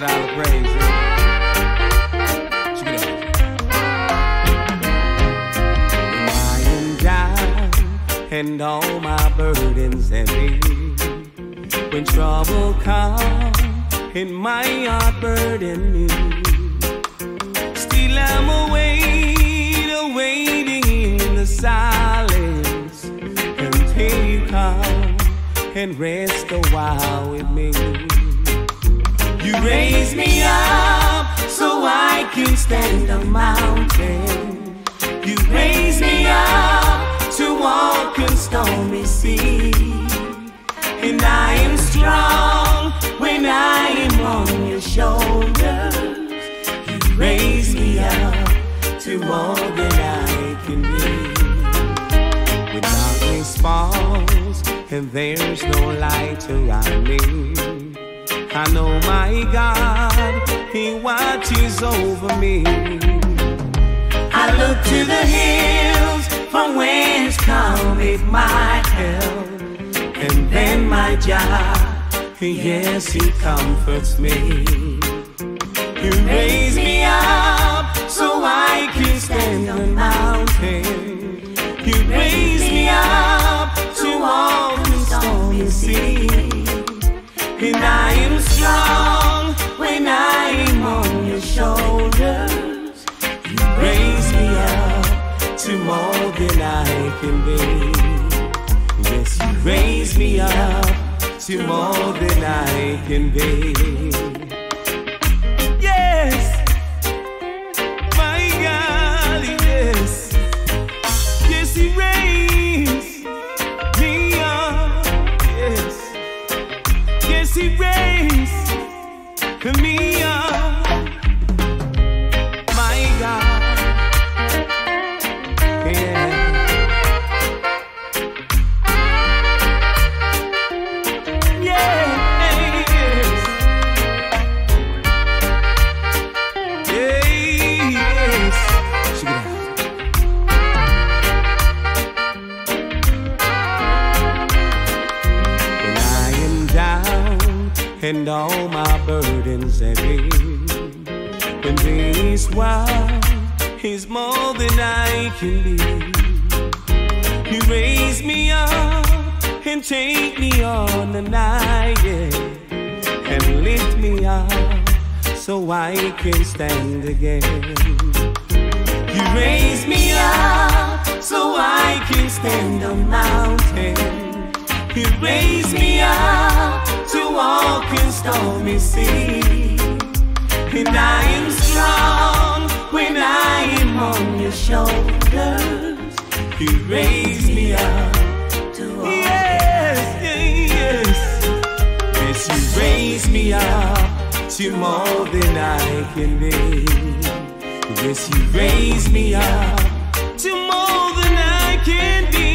got all the praise. Out. I and all my burdens heavy. When trouble comes and my heart burden me. Still I'm await, awaiting in the silence until you come and rest a while with me. You raise me up so I can stand the mountain. You raise me up to walk in stormy sea. And I am strong when I am on your shoulders. You raise me up to more than I can be. When darkness falls and there's no light around me, I know my God, He watches over me. I look to the hills from whence cometh my help. And then my Jah, yes, He comforts me. You raise me up to more than I can be. Yes, you raise me up to more than I can be. Me and all my burdens heavy, when this world is more than I can be, you raise me up and take me on the night, yeah, and lift me up so I can stand again. You raise me up so I can stand on mountain. You raise me up walk in stormy sea. And I am strong when I am on your shoulders. You raise me up to walk. Yes, yes. Yes, you raise me up to more than I can be. Yes, you raise me up to more than I can be.